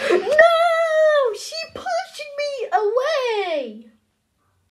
No!